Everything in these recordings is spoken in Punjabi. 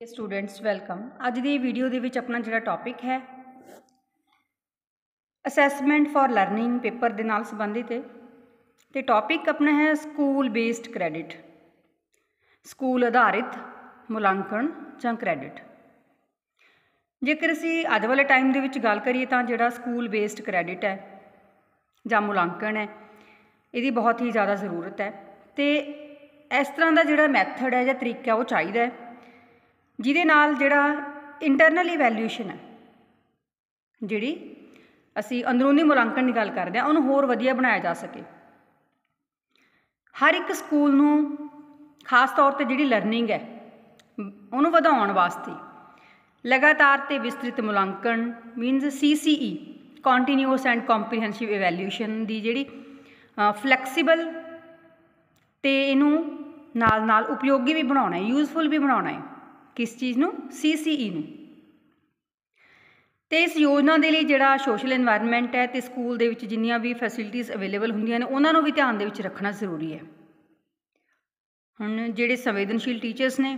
ਸਟੂਡੈਂਟਸ ਵੈਲਕਮ ਅੱਜ ਦੀ ਵੀਡੀਓ ਦੇ ਵਿੱਚ ਆਪਣਾ ਜਿਹੜਾ ਟੌਪਿਕ ਹੈ ਅਸੈਸਮੈਂਟ ਫॉर ਲਰਨਿੰਗ ਪੇਪਰ ਦੇ ਨਾਲ ਸੰਬੰਧਿਤ ਹੈ। ਤੇ ਟੌਪਿਕ ਆਪਣਾ ਹੈ ਸਕੂਲ ਬੇਸਡ ਕ੍ਰੈਡਿਟ ਸਕੂਲ ਆਧਾਰਿਤ ਮੁਲਾਂਕਣ ਜਾਂ ਕ੍ਰੈਡਿਟ ਜੇਕਰ ਅਸੀਂ ਅੱਜ ਵਾਲੇ ਟਾਈਮ ਦੇ ਵਿੱਚ ਗੱਲ ਕਰੀਏ ਤਾਂ ਜਿਹੜਾ ਸਕੂਲ ਬੇਸਡ ਕ੍ਰੈਡਿਟ ਹੈ ਜਾਂ ਮੁਲਾਂਕਣ ਹੈ, ਇਹਦੀ ਬਹੁਤ ਹੀ ਜ਼ਿਆਦਾ ਜ਼ਰੂਰਤ ਹੈ। ਤੇ ਇਸ ਤਰ੍ਹਾਂ ਦਾ ਜਿਹੜਾ ਮੈਥਡ ਹੈ ਜਾਂ ਤਰੀਕਾ ਉਹ ਚਾਹੀਦਾ ਹੈ। ਜਿਹਦੇ ਨਾਲ ਜਿਹੜਾ ਇੰਟਰਨਲ ਇਵੈਲਿਊਏਸ਼ਨ ਹੈ, ਜਿਹੜੀ ਅਸੀਂ ਅੰਦਰੂਨੀ ਮੁਲਾਂਕਣ ਦੀ ਗੱਲ ਕਰਦੇ ਹਾਂ, ਉਹਨੂੰ ਹੋਰ ਵਧੀਆ ਬਣਾਇਆ ਜਾ ਸਕੇ। ਹਰ ਇੱਕ ਸਕੂਲ ਨੂੰ ਖਾਸ ਤੌਰ ਤੇ ਜਿਹੜੀ ਲਰਨਿੰਗ ਹੈ, ਉਹਨੂੰ ਵਧਾਉਣ ਵਾਸਤੇ ਲਗਾਤਾਰ ਤੇ ਵਿਸਤ੍ਰਿਤ ਮੁਲਾਂਕਣ means CCE continuous and comprehensive evaluation ਦੀ ਜਿਹੜੀ ਫਲੈਕਸੀਬਲ ਤੇ ਇਹਨੂੰ ਨਾਲ ਨਾਲ ਉਪਯੋਗੀ ਵੀ ਬਣਾਉਣਾ ਹੈ ਯੂਜ਼ਫੁਲ ਵੀ ਬਣਾਉਣਾ ਹੈ। ਕਿਸ ਚੀਜ਼ ਨੂੰ? ਸੀਸੀਈ ਨੂੰ। ਤੇ ਇਸ ਯੋਜਨਾ ਦੇ ਲਈ ਜਿਹੜਾ ਸੋਸ਼ਲ এনवायरमेंट ਹੈ ਤੇ ਸਕੂਲ ਦੇ ਵਿੱਚ ਜਿੰਨੀਆਂ ਵੀ ਫੈਸਿਲਿਟੀਆਂ ਅਵੇਲੇਬਲ ਹੁੰਦੀਆਂ ਨੇ, ਉਹਨਾਂ ਨੂੰ ਵੀ ਧਿਆਨ ਦੇ ਵਿੱਚ ਰੱਖਣਾ ਜ਼ਰੂਰੀ ਹੈ। ਹੁਣ ਜਿਹੜੇ ਸੰਵੇਦਨਸ਼ੀਲ ਟੀਚਰਸ ਨੇ,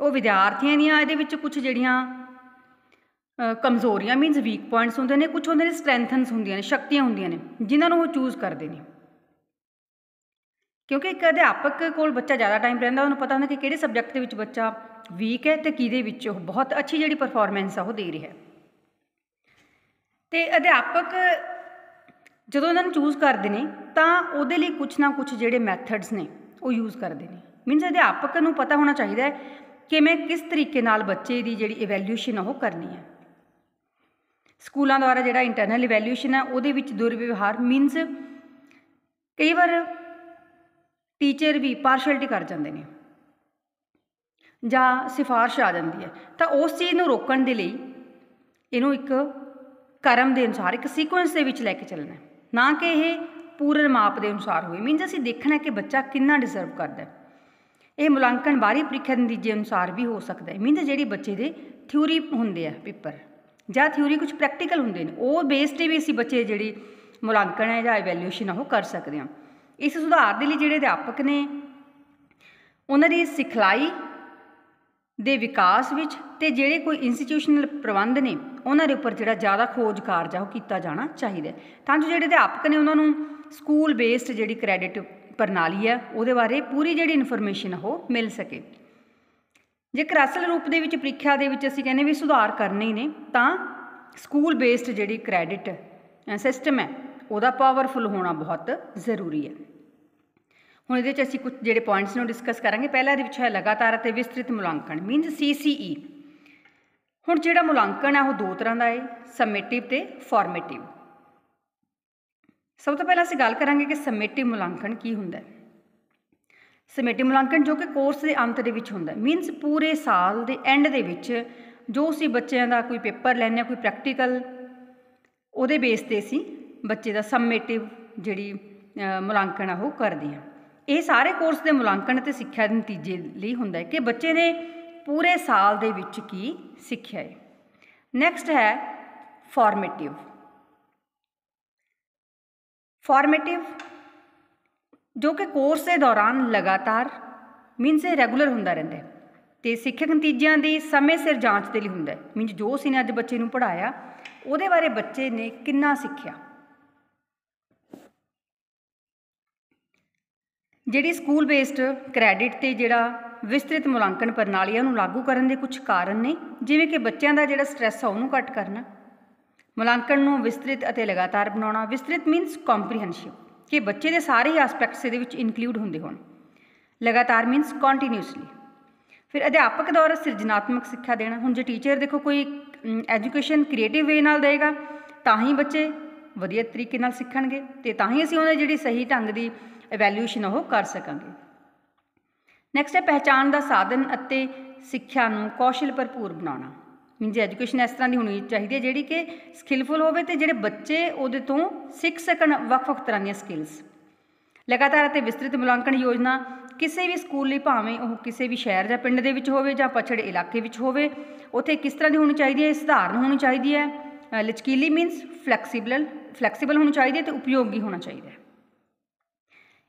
ਉਹ ਵਿਦਿਆਰਥੀਆਂ ਦੀਆਂ ਇਹਦੇ ਵਿੱਚ ਕੁਝ ਜਿਹੜੀਆਂ ਕਮਜ਼ੋਰੀਆਂ ਮੀਨਸ ਵੀਕ ਪੁਆਇੰਟਸ ਹੁੰਦੇ ਨੇ, ਕੁਝ ਉਹਨਾਂ ਦੇ ਸਟਰੈਂਥਨਸ ਹੁੰਦੀਆਂ ਨੇ, ਸ਼ਕਤੀਆਂ ਹੁੰਦੀਆਂ ਨੇ, ਜਿਨ੍ਹਾਂ ਨੂੰ ਉਹ ਚੂਜ਼ ਕਰਦੇ ਨੇ। ਕਿਉਂਕਿ ਇੱਕ ਅਧਿਆਪਕ ਕੋਲ ਬੱਚਾ ਜ਼ਿਆਦਾ ਟਾਈਮ ਰਹਿੰਦਾ, ਉਹਨੂੰ ਪਤਾ ਹੁੰਦਾ ਕਿ ਕਿਹੜੇ ਸਬਜੈਕਟ ਦੇ ਵਿੱਚ ਬੱਚਾ ਵੀਕ ਹੈ ਤੇ ਕਿਹਦੇ ਵਿੱਚ ਉਹ ਬਹੁਤ ਅੱਛੀ ਜਿਹੜੀ ਪਰਫਾਰਮੈਂਸ ਆ, ਉਹ ਦੇ ਰਿਹਾ ਹੈ। ਤੇ ਅਧਿਆਪਕ ਜਦੋਂ ਇਹਨਾਂ ਨੂੰ ਚੂਜ਼ ਕਰਦੇ ਨੇ, ਤਾਂ ਉਹਦੇ ਲਈ ਕੁਝ ਨਾ ਕੁਝ ਜਿਹੜੇ ਮੈਥਡਸ ਨੇ, ਉਹ ਯੂਜ਼ ਕਰਦੇ ਨੇ। ਮੀਨਸ ਅਧਿਆਪਕ ਨੂੰ ਪਤਾ ਹੋਣਾ ਚਾਹੀਦਾ ਹੈ ਕਿ ਮੈਂ ਕਿਸ ਤਰੀਕੇ ਨਾਲ ਬੱਚੇ ਦੀ ਜਿਹੜੀ ਇਵੈਲਿਊਏਸ਼ਨ ਉਹ ਕਰਨੀ ਹੈ। ਸਕੂਲਾਂ ਦੁਆਰਾ ਜਿਹੜਾ ਇੰਟਰਨਲ ਇਵੈਲੂਏਸ਼ਨ ਹੈ ਉਹਦੇ ਵਿੱਚ ਦੁਰਵਿਵਹਾਰ ਮੀਨਸ ਕਈ ਵਾਰ ਟੀਚਰ ਵੀ ਪਾਰਸ਼ੈਲਿਟੀ ਕਰ ਜਾਂਦੇ ਨੇ। ਜਾਂ ਸਿਫਾਰਿਸ਼ ਆ ਜਾਂਦੀ ਹੈ। ਤਾਂ ਉਸ ਚੀਜ਼ ਨੂੰ ਰੋਕਣ ਦੇ ਲਈ ਇਹਨੂੰ ਇੱਕ ਕਰਮ ਦੇ ਅਨੁਸਾਰ, ਇੱਕ ਸੀਕੁਐਂਸ ਦੇ ਵਿੱਚ ਲੈ ਕੇ ਚੱਲਣਾ ਨਾ ਕਿ ਇਹ ਪੂਰਨ ਮਾਪ ਦੇ ਅਨੁਸਾਰ ਹੋਵੇ। ਮੀਨਸ ਅਸੀਂ ਦੇਖਣਾ ਕਿ ਬੱਚਾ ਕਿੰਨਾ ਡਿਜ਼ਰਵ ਕਰਦਾ ਹੈ। ਇਹ ਮੁਲਾਂਕਣ ਬਾਹਰੀ ਪ੍ਰੀਖਿਆ ਦੇ ਨਤੀਜੇ ਅਨੁਸਾਰ ਵੀ ਹੋ ਸਕਦਾ ਹੈ। ਮੀਨਸ ਜਿਹੜੀ ਬੱਚੇ ਦੇ ਥਿਊਰੀ ਹੁੰਦੇ ਆ ਪੇਪਰ ਜਾਂ ਥਿਊਰੀ ਕੁਝ ਪ੍ਰੈਕਟੀਕਲ ਹੁੰਦੇ ਨੇ, ਉਹ ਬੇਸ ਤੇ ਵੀ ਅਸੀਂ ਬੱਚੇ ਜਿਹੜੀ ਮੁਲਾਂਕਣ ਹੈ ਜਾਂ ਇਵੈਲਿਊਏਸ਼ਨ ਉਹ ਕਰ ਸਕਦੇ ਹਾਂ। ਇਸ ਸੁਧਾਰ ਦੇ ਲਈ ਜਿਹੜੇ ਅਧਿਆਪਕ ਨੇ, ਉਹਨਾਂ ਦੀ ਸਿਖਲਾਈ ਦੇ ਵਿਕਾਸ ਵਿੱਚ ਤੇ ਜਿਹੜੇ ਕੋਈ ਇੰਸਟੀਟਿਊਸ਼ਨਲ ਪ੍ਰਬੰਧ ਨੇ, ਉਹਨਾਂ ਦੇ ਉੱਪਰ ਜਿਹੜਾ ਜ਼ਿਆਦਾ ਖੋਜ ਕਾਰਜ ਆ, ਉਹ ਕੀਤਾ ਜਾਣਾ ਚਾਹੀਦਾ ਤਾਂ ਜੋ ਜਿਹੜੇ ਅਧਿਆਪਕ ਨੇ, ਉਹਨਾਂ ਨੂੰ ਸਕੂਲ ਬੇਸਡ ਜਿਹੜੀ ਕ੍ਰੈਡਿਟ ਪ੍ਰਣਾਲੀ ਹੈ ਉਹਦੇ ਬਾਰੇ ਪੂਰੀ ਜਿਹੜੀ ਇਨਫੋਰਮੇਸ਼ਨ ਉਹ ਮਿਲ ਸਕੇ। ਜੇਕਰ ਅਸਲ ਰੂਪ ਦੇ ਵਿੱਚ, ਪ੍ਰੀਖਿਆ ਦੇ ਵਿੱਚ ਅਸੀਂ ਕਹਿੰਦੇ ਵੀ ਸੁਧਾਰ ਕਰਨੇ ਨੇ, ਤਾਂ ਸਕੂਲ ਬੇਸਡ ਜਿਹੜੀ ਕ੍ਰੈਡਿਟ ਸਿਸਟਮ ਹੈ ਉਹਦਾ ਪਾਵਰਫੁਲ ਹੋਣਾ ਬਹੁਤ ਜ਼ਰੂਰੀ ਹੈ। ਹੁਣ ਇਹਦੇ ਵਿੱਚ ਅਸੀਂ ਕੁਝ ਜਿਹੜੇ ਪੁਆਇੰਟਸ ਨੂੰ ਡਿਸਕਸ ਕਰਾਂਗੇ। ਪਹਿਲਾ ਇਹਦੇ ਵਿੱਚ ਹੈ ਲਗਾਤਾਰ ਅਤੇ ਵਿਸਤ੍ਰਿਤ ਮੁਲਾਂਕਣ ਮੀਨਸ ਸੀਸੀਈ ਹੁਣ ਜਿਹੜਾ ਮੁਲਾਂਕਣ ਹੈ ਉਹ ਦੋ ਤਰ੍ਹਾਂ ਦਾ ਹੈ ਸਮੇਟਿਵ ਤੇ ਫਾਰਮੇਟਿਵ ਸਭ ਤੋਂ ਪਹਿਲਾਂ ਅਸੀਂ ਗੱਲ ਕਰਾਂਗੇ ਕਿ ਸਮੇਟਿਵ ਮੁਲਾਂਕਣ ਕੀ ਹੁੰਦਾ ਹੈ। ਸਮੇਟਿਵ ਮੁਲਾਂਕਣ ਜੋ ਕਿ ਕੋਰਸ ਦੇ ਅੰਤ ਦੇ ਵਿੱਚ ਹੁੰਦਾ ਹੈ। ਮੀਨਸ ਪੂਰੇ ਸਾਲ ਦੇ ਐਂਡ ਦੇ ਵਿੱਚ ਜੋ ਅਸੀਂ ਬੱਚਿਆਂ ਦਾ ਕੋਈ ਪੇਪਰ ਲੈਣੇ ਆ ਕੋਈ ਪ੍ਰੈਕਟੀਕਲ ਉਹਦੇ ਬੇਸ ਤੇ ਅਸੀਂ ਬੱਚੇ ਦਾ ਸਮੇਟਿਵ ਜਿਹੜੀ ਮੁਲਾਂਕਣ ਆ, ਉਹ ਕਰਦੇ ਹਾਂ ਇਹ ਸਾਰੇ ਕੋਰਸ ਦੇ ਮੁਲਾਂਕਣ ਤੇ ਸਿੱਖਿਆ ਦੇ ਨਤੀਜੇ ਲਈ ਹੁੰਦਾ ਹੈ ਕਿ ਬੱਚੇ ਨੇ ਪੂਰੇ ਸਾਲ ਦੇ ਵਿੱਚ ਕੀ ਸਿੱਖਿਆ ਹੈ। ਨੈਕਸਟ ਹੈ ਫਾਰਮੇਟਿਵ ਫਾਰਮੇਟਿਵ ਜੋ ਕਿ ਕੋਰਸ ਦੇ ਦੌਰਾਨ ਲਗਾਤਾਰ ਮੀਨਸ ਇਹ ਰੈਗੂਲਰ ਹੁੰਦਾ ਰਹਿੰਦਾ ਹੈ ਤੇ ਸਿੱਖਿਅਕ ਨਤੀਜਿਆਂ ਦੀ ਸਮੇਂ ਸਿਰ ਜਾਂਚ ਦੇ ਲਈ ਹੁੰਦਾ ਹੈ। ਮੀਨਸ ਜੋ ਅਸੀਂ ਨੇ ਅੱਜ ਬੱਚੇ ਨੂੰ ਪੜਾਇਆ ਉਹਦੇ ਬਾਰੇ ਬੱਚੇ ਨੇ ਕਿੰਨਾ ਸਿੱਖਿਆ? ਜਿਹੜੀ ਸਕੂਲ ਬੇਸਡ ਕ੍ਰੈਡਿਟ ਤੇ ਜਿਹੜਾ ਵਿਸਤ੍ਰਿਤ ਮੁਲਾਂਕਣ ਪ੍ਰਣਾਲੀ ਹੈ ਉਹਨੂੰ ਲਾਗੂ ਕਰਨ ਦੇ ਕੁਝ ਕਾਰਨ ਨੇ, ਜਿਵੇਂ ਕਿ ਬੱਚਿਆਂ ਦਾ ਜਿਹੜਾ ਸਟ੍ਰੈਸ ਆ, ਉਹਨੂੰ ਘੱਟ ਕਰਨਾ। ਮੁਲਾਂਕਣ ਨੂੰ ਵਿਸਤ੍ਰਿਤ ਅਤੇ ਲਗਾਤਾਰ ਬਣਾਉਣਾ, ਵਿਸਤ੍ਰਿਤ ਮੀਨਸ ਕੰਪਰੀਹੈਂਸਿਵ ਕਿ ਬੱਚੇ ਦੇ ਸਾਰੇ ਹੀ ਐਸਪੈਕਟਸ ਇਹਦੇ ਵਿੱਚ ਇਨਕਲੂਡ ਹੁੰਦੇ ਹੋਣ। ਲਗਾਤਾਰ ਮੀਨਸ ਕੰਟੀਨਿਊਸਲੀ ਫਿਰ ਅਧਿਆਪਕ ਦੁਆਰਾ ਸਿਰਜਣਾਤਮਕ ਸਿੱਖਿਆ ਦੇਣਾ। ਹੁਣ ਜੇ ਟੀਚਰ ਦੇਖੋ ਕੋਈ ਐਜੂਕੇਸ਼ਨ ਕ੍ਰੀਏਟਿਵ ਵੇ ਨਾਲ ਦੇਗਾ, ਤਾਂ ਹੀ ਬੱਚੇ ਵਧੀਆ ਤਰੀਕੇ ਨਾਲ ਸਿੱਖਣਗੇ ਤੇ ਤਾਂ ਹੀ ਅਸੀਂ ਉਹਨਾਂ ਦੀ ਜਿਹੜੀ ਸਹੀ ਢੰਗ ਦੀ ਇਵੈਲੂਏਸ਼ਨ ਉਹ ਕਰ ਸਕਾਂਗੇ। ਨੈਕਸਟ ਹੈ ਪਹਿਚਾਣ ਦਾ ਸਾਧਨ ਅਤੇ ਸਿੱਖਿਆ ਨੂੰ ਕੌਸ਼ਲ ਭਰਪੂਰ ਬਣਾਉਣਾ। ਮੀਨਜ਼ ਐਜੂਕੇਸ਼ਨ ਇਸ ਤਰ੍ਹਾਂ ਦੀ ਹੋਣੀ ਚਾਹੀਦੀ ਹੈ ਜਿਹੜੀ ਕਿ ਸਕਿੱਲਫੁਲ ਹੋਵੇ ਤੇ ਜਿਹੜੇ ਬੱਚੇ ਉਹਦੇ ਤੋਂ ਸਿੱਖ ਸਕਣ ਵੱਖ-ਵੱਖ ਤਰ੍ਹਾਂ ਦੀਆਂ ਸਕਿੱਲਸ ਲਗਾਤਾਰ ਅਤੇ ਵਿਸਤ੍ਰਿਤ ਮੁਲਾਂਕਣ ਯੋਜਨਾ ਕਿਸੇ ਵੀ ਸਕੂਲ ਲਈ ਭਾਵੇਂ ਉਹ ਕਿਸੇ ਵੀ ਸ਼ਹਿਰ ਜਾਂ ਪਿੰਡ ਦੇ ਵਿੱਚ ਹੋਵੇ ਜਾਂ ਪਛੜੇ ਇਲਾਕੇ ਵਿੱਚ ਹੋਵੇ, ਉੱਥੇ ਕਿਸ ਤਰ੍ਹਾਂ ਦੀ ਹੋਣੀ ਚਾਹੀਦੀ ਹੈ ਸਧਾਰਨ ਹੋਣੀ ਚਾਹੀਦੀ ਹੈ। ਲਚਕੀਲੀ ਮੀਨਸ ਫਲੈਕਸੀਬਲ ਫਲੈਕਸੀਬਲ ਹੋਣੀ ਚਾਹੀਦੀ ਹੈ ਤੇ ਉਪਯੋਗੀ ਹੋਣਾ ਚਾਹੀਦਾ ਹੈ।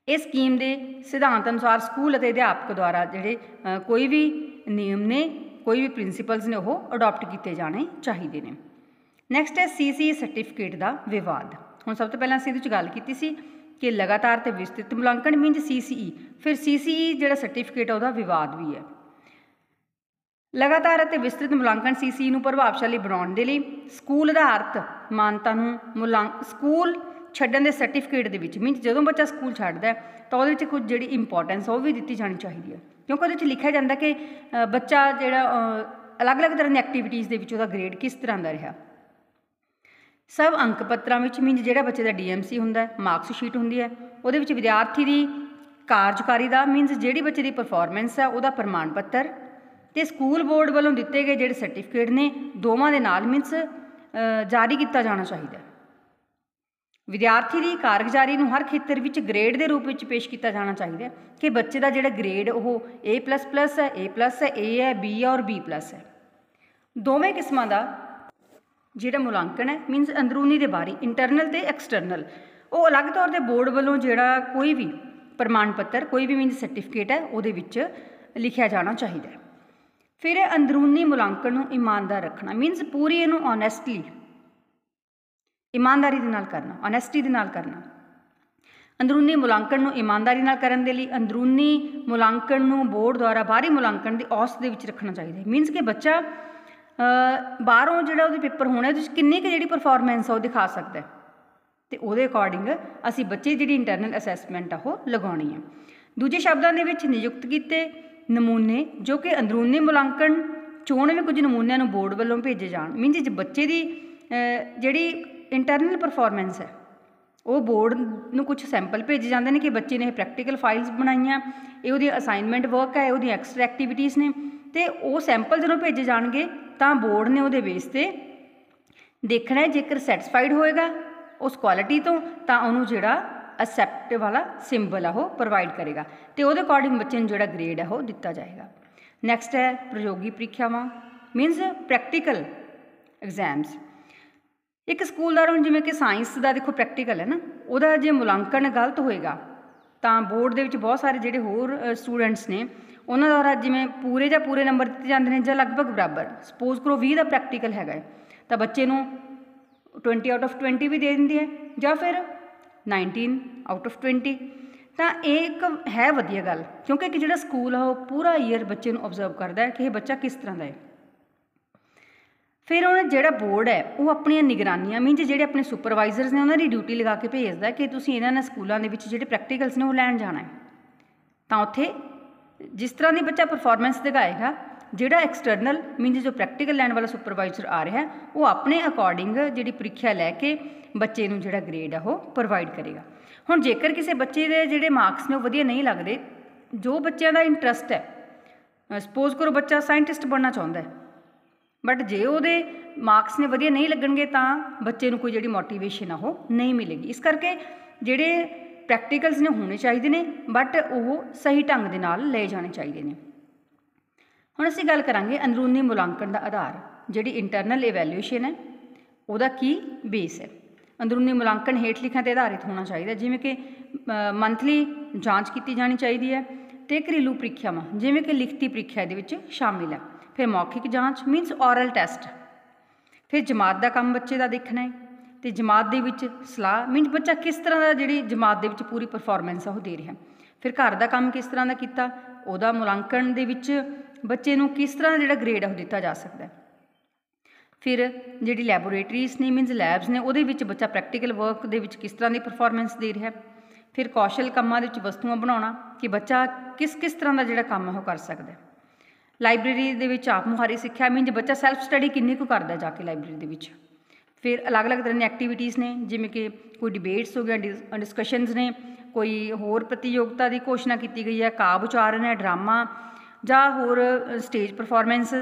ਇਸ ਸਕੀਮ ਦੇ ਸਿਧਾਂਤ ਅਨੁਸਾਰ ਸਕੂਲ ਅਤੇ ਅਧਿਆਪਕ ਦੁਆਰਾ ਜਿਹੜੇ ਕੋਈ ਵੀ ਨਿਯਮ ਨੇ, ਕੋਈ ਵੀ ਪ੍ਰਿੰਸੀਪਲਸ ਨੇ ਉਹ ਅਡਾਪਟ ਕੀਤੇ ਜਾਣੇ ਚਾਹੀਦੇ ਨੇ। ਨੈਕਸਟ ਹੈ ਸੀਸੀ ਸਰਟੀਫਿਕੇਟ ਦਾ ਵਿਵਾਦ। ਹੁਣ ਸਭ ਤੋਂ ਪਹਿਲਾਂ ਅਸੀਂ ਇਹਦੇ ਵਿੱਚ ਗੱਲ ਕੀਤੀ ਸੀ ਕਿ ਲਗਾਤਾਰ ਤੇ ਵਿਸਤ੍ਰਿਤ ਮੁਲਾਂਕਣ ਮੀਨਸ ਸੀਸੀਈ ਫਿਰ ਸੀਸੀਈ ਜਿਹੜਾ ਸਰਟੀਫਿਕੇਟ ਹੈ ਉਹਦਾ ਵਿਵਾਦ ਵੀ ਹੈ। ਲਗਾਤਾਰ ਅਤੇ ਵਿਸਤ੍ਰਿਤ ਮੁਲਾਂਕਣ ਸੀਸੀ ਨੂੰ ਪ੍ਰਭਾਵਸ਼ਾਲੀ ਬਣਾਉਣ ਦੇ ਲਈ ਸਕੂਲ ਆਧਾਰਿਤ ਮਾਨਤਾ ਨੂੰ ਮੁਲਾਂਕ ਸਕੂਲ ਛੱਡਣ ਦੇ ਸਰਟੀਫਿਕੇਟ ਦੇ ਵਿੱਚ ਮੀਨਸ ਜਦੋਂ ਬੱਚਾ ਸਕੂਲ ਛੱਡਦਾ ਤਾਂ ਉਹਦੇ ਵਿੱਚ ਕੁਝ ਜਿਹੜੀ ਇੰਪੋਰਟੈਂਸ ਉਹ ਵੀ ਦਿੱਤੀ ਜਾਣੀ ਚਾਹੀਦੀ ਹੈ। ਕਿਉਂਕਿ ਉਹਦੇ ਵਿੱਚ ਲਿਖਿਆ ਜਾਂਦਾ ਕਿ ਬੱਚਾ ਜਿਹੜਾ ਅਲੱਗ-ਅਲੱਗ ਤਰ੍ਹਾਂ ਦੀਆਂ ਐਕਟੀਵਿਟੀਜ਼ ਦੇ ਵਿੱਚ ਉਹਦਾ ਗ੍ਰੇਡ ਕਿਸ ਤਰ੍ਹਾਂ ਦਾ ਰਿਹਾ। ਸਭ ਅੰਕ ਪੱਤਰਾਂ ਵਿੱਚ ਮੀਨਸ ਜਿਹੜਾ ਬੱਚੇ ਦਾ ਡੀਐਮਸੀ ਹੁੰਦਾ ਮਾਰਕਸ ਸ਼ੀਟ ਹੁੰਦੀ ਹੈ, ਉਹਦੇ ਵਿੱਚ ਵਿਦਿਆਰਥੀ ਦੀ ਕਾਰਜਕਾਰੀ ਦਾ ਮੀਨਸ ਜਿਹੜੀ ਬੱਚੇ ਦੀ ਪਰਫਾਰਮੈਂਸ ਹੈ, ਉਹਦਾ ਪ੍ਰਮਾਣ ਪੱਤਰ ਤੇ ਸਕੂਲ ਬੋਰਡ ਵੱਲੋਂ ਦਿੱਤੇ ਗਏ ਜਿਹੜੇ ਸਰਟੀਫਿਕੇਟ ਨੇ, ਦੋਵਾਂ ਦੇ ਨਾਲ ਮੀਨਸ ਜਾਰੀ ਕੀਤਾ ਜਾਣਾ ਚਾਹੀਦਾ ਵਿਦਿਆਰਥੀ ਦੀ ਕਾਰਗੁਜ਼ਾਰੀ ਨੂੰ ਹਰ ਖੇਤਰ ਵਿੱਚ ਗ੍ਰੇਡ ਦੇ ਰੂਪ ਵਿੱਚ ਪੇਸ਼ ਕੀਤਾ ਜਾਣਾ ਚਾਹੀਦਾ ਕਿ ਬੱਚੇ ਦਾ ਜਿਹੜਾ ਗ੍ਰੇਡ ਉਹ A++ ਹੈ, A+ ਹੈ, A ਹੈ, B ਹੈ ਔਰ B+ ਹੈ। ਦੋਵੇਂ ਕਿਸਮਾਂ ਦਾ ਜਿਹੜਾ ਮੁਲਾਂਕਣ ਹੈ ਮੀਨਸ ਅੰਦਰੂਨੀ ਦੇ ਬਾਹਰੀ ਇੰਟਰਨਲ ਤੇ ਐਕਸਟਰਨਲ ਉਹ ਅਲੱਗ ਤੌਰ ਤੇ ਬੋਰਡ ਵੱਲੋਂ ਜਿਹੜਾ ਕੋਈ ਵੀ ਪ੍ਰਮਾਣ ਪੱਤਰ, ਕੋਈ ਵੀ ਮੀਨਸ ਸਰਟੀਫਿਕੇਟ ਹੈ, ਉਹਦੇ ਵਿੱਚ ਲਿਖਿਆ ਜਾਣਾ ਚਾਹੀਦਾ ਹੈ। ਫਿਰ ਇਹ ਅੰਦਰੂਨੀ ਮੁਲਾਂਕਣ ਨੂੰ ਇਮਾਨਦਾਰ ਰੱਖਣਾ। ਮੀਨਸ ਪੂਰੀ ਇਹਨੂੰ ਓਨੈਸਟਲੀ ਇਮਾਨਦਾਰੀ ਦੇ ਨਾਲ ਕਰਨਾ ਓਨੈਸਟੀ ਦੇ ਨਾਲ ਕਰਨਾ। ਅੰਦਰੂਨੀ ਮੁਲਾਂਕਣ ਨੂੰ ਇਮਾਨਦਾਰੀ ਨਾਲ ਕਰਨ ਦੇ ਲਈ ਅੰਦਰੂਨੀ ਮੁਲਾਂਕਣ ਨੂੰ ਬੋਰਡ ਦੁਆਰਾ ਬਾਹਰੀ ਮੁਲਾਂਕਣ ਦੀ ਔਸਤ ਦੇ ਵਿੱਚ ਰੱਖਣਾ ਚਾਹੀਦਾ ਹੈ। ਮੀਨਸ ਕਿ ਬੱਚਾ ਬਾਹਰੋਂ ਜਿਹੜਾ ਉਹਦੇ ਪੇਪਰ ਹੋਣਾ, ਉਹਦੇ ਵਿੱਚ ਕਿੰਨੀ ਕੁ ਜਿਹੜੀ ਪਰਫਾਰਮੈਂਸ ਆ ਉਹ ਦਿਖਾ ਸਕਦਾ ਹੈ। ਤੇ ਉਹਦੇ ਅਕੋਰਡਿੰਗ ਅਸੀਂ ਬੱਚੇ ਜਿਹੜੀ ਇੰਟਰਨਲ ਅਸੈਸਮੈਂਟ ਆ, ਉਹ ਲਗਾਉਣੀ ਹੈ। ਦੂਜੇ ਸ਼ਬਦਾਂ ਦੇ ਵਿੱਚ ਨਿਯੁਕਤ ਕੀਤੇ ਨਮੂਨੇ, ਜੋ ਕਿ ਅੰਦਰੂਨੀ ਮੁਲਾਂਕਣ, ਚੋਣ ਵਿੱਚ ਕੁਝ ਨਮੂਨਿਆਂ ਨੂੰ ਬੋਰਡ ਵੱਲੋਂ ਭੇਜੇ ਜਾਣ। ਮੀਨਸ ਜੇ ਬੱਚੇ ਦੀ ਜਿਹੜੀ ਇੰਟਰਨਲ ਪਰਫਾਰਮੈਂਸ ਹੈ। ਉਹ ਬੋਰਡ ਨੂੰ ਕੁਝ ਸੈਂਪਲ ਭੇਜੇ ਜਾਂਦੇ ਨੇ ਕਿ ਬੱਚੇ ਨੇ ਇਹ ਪ੍ਰੈਕਟੀਕਲ ਫਾਈਲਸ ਬਣਾਈਆਂ, ਇਹ ਉਹਦੀ ਅਸਾਈਨਮੈਂਟ ਵਰਕ ਹੈ, ਉਹਦੀ ਐਕਸਟਰਾ ਐਕਟੀਵਿਟੀਜ਼ ਨੇ। ਤੇ ਉਹ ਸੈਂਪਲ ਜਦੋਂ ਭੇਜੇ ਜਾਣਗੇ, ਤਾਂ ਬੋਰਡ ਨੇ ਉਹਦੇ ਬੇਸ ਤੇ ਦੇਖਣਾ ਹੈ ਜੇਕਰ ਸੈਟੀਸਫਾਈਡ ਹੋਏਗਾ ਉਸ ਕੁਆਲਿਟੀ ਤੋਂ, ਤਾਂ ਉਹਨੂੰ ਜਿਹੜਾ ਅਸੈਪਟ ਵਾਲਾ ਸਿੰਬਲ ਆ ਉਹ ਪ੍ਰੋਵਾਈਡ ਕਰੇਗਾ। ਤੇ ਉਹਦੇ ਅਕੋਰਡਿੰਗ ਬੱਚੇ ਨੂੰ ਜਿਹੜਾ ਗ੍ਰੇਡ ਹੈ ਉਹ ਦਿੱਤਾ ਜਾਏਗਾ। ਨੈਕਸਟ ਹੈ ਪ੍ਰਯੋਗੀ ਪ੍ਰੀਖਿਆਵਾਂ। ਮੀਨਸ ਪ੍ਰੈਕਟੀਕਲ ਐਗਜ਼ਾਮਸ ਇੱਕ ਸਕੂਲ ਦਾ ਹੁਣ ਜਿਵੇਂ ਕਿ ਸਾਇੰਸ ਦਾ ਦੇਖੋ ਪ੍ਰੈਕਟੀਕਲ ਹੈ ਨਾ, ਉਹਦਾ ਜੇ ਮੁਲਾਂਕਣ ਗਲਤ ਹੋਏਗਾ, ਤਾਂ ਬੋਰਡ ਦੇ ਵਿੱਚ ਬਹੁਤ ਸਾਰੇ ਜਿਹੜੇ ਹੋਰ ਸਟੂਡੈਂਟਸ ਨੇ, ਉਹਨਾਂ ਦੁਆਰਾ ਜਿਵੇਂ ਪੂਰੇ ਜਾਂ ਪੂਰੇ ਨੰਬਰ ਦਿੱਤੇ ਜਾਂਦੇ ਨੇ ਜਾਂ ਲਗਭਗ ਬਰਾਬਰ ਸਪੋਜ਼ ਕਰੋ 20 ਦਾ ਪ੍ਰੈਕਟੀਕਲ ਹੈਗਾ ਤਾਂ ਬੱਚੇ ਨੂੰ 20 ਆਊਟ ਆਫ 20 ਵੀ ਦੇ ਦਿੰਦੀ ਹੈ, ਜਾਂ ਫਿਰ 19 ਆਊਟ ਆਫ 20 ਤਾਂ ਇਹ ਇੱਕ ਹੈ ਵਧੀਆ ਗੱਲ, ਕਿਉਂਕਿ ਇੱਕ ਜਿਹੜਾ ਸਕੂਲ ਆ, ਉਹ ਪੂਰਾ ਈਅਰ ਬੱਚੇ ਨੂੰ ਆਬਜ਼ਰਵ ਕਰਦਾ ਹੈ ਕਿ ਇਹ ਬੱਚਾ ਕਿਸ ਤਰ੍ਹਾਂ ਦਾ ਹੈ। ਫਿਰ ਉਹ ਜਿਹੜਾ ਬੋਰਡ ਹੈ, ਉਹ ਆਪਣੀਆਂ ਨਿਗਰਾਨੀਆਂ ਮੀਨਜ ਜਿਹੜੇ ਆਪਣੇ ਸੁਪਰਵਾਈਜ਼ਰਸ ਨੇ, ਉਹਨਾਂ ਦੀ ਡਿਊਟੀ ਲਗਾ ਕੇ ਭੇਜਦਾ ਕਿ ਤੁਸੀਂ ਇਹਨਾਂ ਨੇ ਸਕੂਲਾਂ ਦੇ ਵਿੱਚ ਜਿਹੜੇ ਪ੍ਰੈਕਟੀਕਲਸ ਨੇ, ਉਹ ਲੈਣ ਜਾਣਾ ਹੈ। ਤਾਂ ਉੱਥੇ ਜਿਸ ਤਰ੍ਹਾਂ ਦੀ ਬੱਚਾ ਪਰਫਾਰਮੈਂਸ ਦਿਖਾਏਗਾ, ਜਿਹੜਾ ਐਕਸਟਰਨਲ ਮੀਨਜ਼ ਜੋ ਪ੍ਰੈਕਟੀਕਲ ਲੈਣ ਵਾਲਾ ਸੁਪਰਵਾਈਜ਼ਰ ਆ ਰਿਹਾ, ਉਹ ਆਪਣੇ ਅਕੋਰਡਿੰਗ ਜਿਹੜੀ ਪ੍ਰੀਖਿਆ ਲੈ ਕੇ ਬੱਚੇ ਨੂੰ ਜਿਹੜਾ ਗ੍ਰੇਡ ਆ, ਉਹ ਪ੍ਰੋਵਾਈਡ ਕਰੇਗਾ। ਹੁਣ ਜੇਕਰ ਕਿਸੇ ਬੱਚੇ ਦੇ ਜਿਹੜੇ ਮਾਰਕਸ ਨੇ, ਉਹ ਵਧੀਆ ਨਹੀਂ ਲੱਗਦੇ, ਜੋ ਬੱਚਿਆਂ ਦਾ ਇੰਟਰਸਟ ਹੈ ਸਪੋਜ਼ ਕਰੋ ਬੱਚਾ ਸਾਇੰਟਿਸਟ ਬਣਨਾ ਚਾਹੁੰਦਾ ਹੈ ਬਟ ਜੇ ਉਹਦੇ ਮਾਰਕਸ ਨੇ ਵਧੀਆ ਨਹੀਂ ਲੱਗਣਗੇ ਤਾਂ ਬੱਚੇ ਨੂੰ ਕੋਈ ਜਿਹੜੀ ਮੋਟੀਵੇਸ਼ਨ ਆ ਉਹ ਨਹੀਂ ਮਿਲੇਗੀ। ਇਸ ਕਰਕੇ ਜਿਹੜੇ ਪ੍ਰੈਕਟੀਕਲਸ ਨੇ ਹੋਣੇ ਚਾਹੀਦੇ ਨੇ ਬਟ ਉਹ ਸਹੀ ਢੰਗ ਦੇ ਨਾਲ ਲਏ ਜਾਣੇ ਚਾਹੀਦੇ ਨੇ। ਹੁਣ ਅਸੀਂ ਗੱਲ ਕਰਾਂਗੇ ਅੰਦਰੂਨੀ ਮੁਲਾਂਕਣ ਦਾ ਆਧਾਰ, ਜਿਹੜੀ ਇੰਟਰਨਲ ਇਵੈਲੂਏਸ਼ਨ ਹੈ, ਉਹਦਾ ਕੀ ਬੇਸ ਹੈ। ਅੰਦਰੂਨੀ ਮੁਲਾਂਕਣ ਹੇਠ ਲਿਖਾਂ ਤੇ ਆਧਾਰਿਤ ਹੋਣਾ ਚਾਹੀਦਾ, ਜਿਵੇਂ ਕਿ ਮੰਥਲੀ ਜਾਂਚ ਕੀਤੀ ਜਾਣੀ ਚਾਹੀਦੀ ਹੈ ਤੇ ਘਰੇਲੂ ਪ੍ਰੀਖਿਆਵਾਂ, ਜਿਵੇਂ ਕਿ ਲਿਖਤੀ ਪ੍ਰੀਖਿਆ ਦੇ ਵਿੱਚ ਸ਼ਾਮਿਲ ਹੈ। ਫਿਰ ਮੌਖਿਕ ਜਾਂਚ ਮੀਨਸ ਔਰਲ ਟੈਸਟ ਫਿਰ ਜਮਾਤ ਦਾ ਕੰਮ ਬੱਚੇ ਦਾ ਦੇਖਣਾ ਹੈ ਤੇ ਜਮਾਤ ਦੇ ਵਿੱਚ ਸਲਾਹ ਮੀਨਸ ਬੱਚਾ ਕਿਸ ਤਰ੍ਹਾਂ ਦਾ ਜਿਹੜੀ ਜਮਾਤ ਦੇ ਵਿੱਚ ਪੂਰੀ ਪਰਫਾਰਮੈਂਸ ਆ ਉਹ ਦੇ ਰਿਹਾ। ਫਿਰ ਘਰ ਦਾ ਕੰਮ ਕਿਸ ਤਰ੍ਹਾਂ ਦਾ ਕੀਤਾ, ਉਹਦਾ ਮੁਲਾਂਕਣ ਦੇ ਵਿੱਚ ਬੱਚੇ ਨੂੰ ਕਿਸ ਤਰ੍ਹਾਂ ਦਾ ਜਿਹੜਾ ਗ੍ਰੇਡ ਆ ਉਹ ਦਿੱਤਾ ਜਾ ਸਕਦਾ ਹੈ। ਫਿਰ ਜਿਹੜੀ ਲੈਬੋਰੇਟਰੀਜ਼ ਨੇ ਮੀਨਸ ਲੈਬਸ ਨੇ, ਉਹਦੇ ਵਿੱਚ ਬੱਚਾ ਪ੍ਰੈਕਟੀਕਲ ਵਰਕ ਦੇ ਵਿੱਚ ਕਿਸ ਤਰ੍ਹਾਂ ਦੀ ਪਰਫਾਰਮੈਂਸ ਦੇ ਰਿਹਾ। ਫਿਰ ਕੌਸ਼ਲ ਕੰਮਾਂ ਦੇ ਵਿੱਚ ਵਸਤੂਆਂ ਬਣਾਉਣਾ, ਕਿ ਬੱਚਾ ਕਿਸ ਕਿਸ ਤਰ੍ਹਾਂ ਦਾ ਜਿਹੜਾ ਕੰਮ ਹੈ ਉਹ ਕਰ ਸਕਦਾ ਲਾਇਬ੍ਰੇਰੀ ਦੇ ਵਿੱਚ ਆਪ ਮੁਹਾਰੀ ਸਿੱਖਿਆ ਮੀਨਜ਼ ਬੱਚਾ ਸੈਲਫ ਸਟੱਡੀ ਕਿੰਨੀ ਕੁ ਕਰਦਾ ਜਾ ਕੇ ਲਾਇਬ੍ਰੇਰੀ ਦੇ ਵਿੱਚ? ਫਿਰ ਅਲੱਗ-ਅਲੱਗ ਤਰ੍ਹਾਂ ਦੀਆਂ ਐਕਟੀਵਿਟੀਜ਼ ਨੇ, ਜਿਵੇਂ ਕਿ ਕੋਈ ਡਿਬੇਟਸ ਹੋ ਗਿਆ ਡਿਸਕਸ਼ਨਸ ਨੇ, ਕੋਈ ਹੋਰ ਪ੍ਰਤੀਯੋਗਤਾ ਦੀ ਘੋਸ਼ਣਾ ਕੀਤੀ ਗਈ ਹੈ, ਕਾਵ ਉਚਾਰਨ ਹੈ, ਡਰਾਮਾ ਜਾਂ ਹੋਰ ਸਟੇਜ ਪਰਫਾਰਮੈਂਸ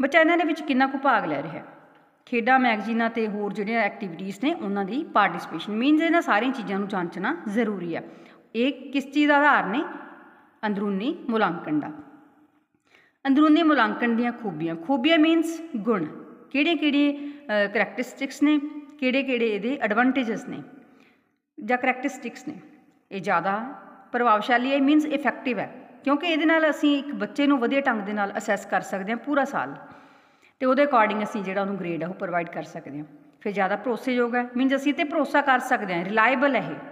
ਬੱਚਾ ਇਹਨਾਂ ਦੇ ਵਿੱਚ ਕਿੰਨਾ ਕੁ ਭਾਗ ਲੈ ਰਿਹਾ ਹੈ? ਖੇਡਾਂ ਮੈਗਜ਼ੀਨਾਂ ਤੇ ਹੋਰ ਜਿਹੜੀਆਂ ਐਕਟੀਵਿਟੀਜ਼ ਨੇ, ਉਹਨਾਂ ਦੀ ਪਾਰਟਿਸਿਪੇਸ਼ਨ ਮੀਨਸ ਇਹਨਾਂ ਸਾਰੀਆਂ ਚੀਜ਼ਾਂ ਨੂੰ ਜਾਂਚਣਾ ਜ਼ਰੂਰੀ ਹੈ। ਇਹ ਕਿਸ ਚੀਜ਼ ਦਾ ਆਧਾਰ ਨੇ? ਅੰਦਰੂਨੀ ਮੁਲਾਂਕਣ ਦਾ। ਅੰਦਰੂਨੀ ਮੁਲਾਂਕਣ ਦੀਆਂ ਖੂਬੀਆਂ। ਖੂਬੀਆਂ ਮੀਨਸ ਗੁਣ। ਕਿਹੜੇ ਕਿਹੜੇ ਕਰੈਕਟਰਿਸਟਿਕਸ ਨੇ? ਕਿਹੜੇ ਕਿਹੜੇ ਇਹਦੇ ਐਡਵਾਂਟੇजेस ਨੇ? ਜਾਂ ਕਰੈਕਟਰਿਸਟਿਕਸ ਨੇ? ਇਹ ਜ਼ਿਆਦਾ ਪ੍ਰਭਾਵਸ਼ਾਲੀ ਹੈ ਮੀਨਸ ਇਫੈਕਟਿਵ ਹੈ। ਕਿਉਂਕਿ ਇਹਦੇ ਨਾਲ ਅਸੀਂ ਇੱਕ ਬੱਚੇ ਨੂੰ ਵਧੀਆ ਢੰਗ ਦੇ ਨਾਲ ਅਸੈਸ ਕਰ ਸਕਦੇ ਹਾਂ ਪੂਰਾ ਸਾਲ। ਤੇ ਉਹਦੇ ਅਕੋਰਡਿੰਗ ਅਸੀਂ ਜਿਹੜਾ ਉਹਨੂੰ ਗ੍ਰੇਡ ਆ, ਉਹ ਪ੍ਰੋਵਾਈਡ ਕਰ ਸਕਦੇ ਹਾਂ। ਫਿਰ ਜ਼ਿਆਦਾ ਭਰੋਸੇਯੋਗ ਹੈ। ਮੀਨਸ ਅਸੀਂ ਤੇ ਭਰੋਸਾ ਕਰ ਸਕਦੇ ਹਾਂ ਰਿਲਾਇਬਲ ਹੈ ਇਹ।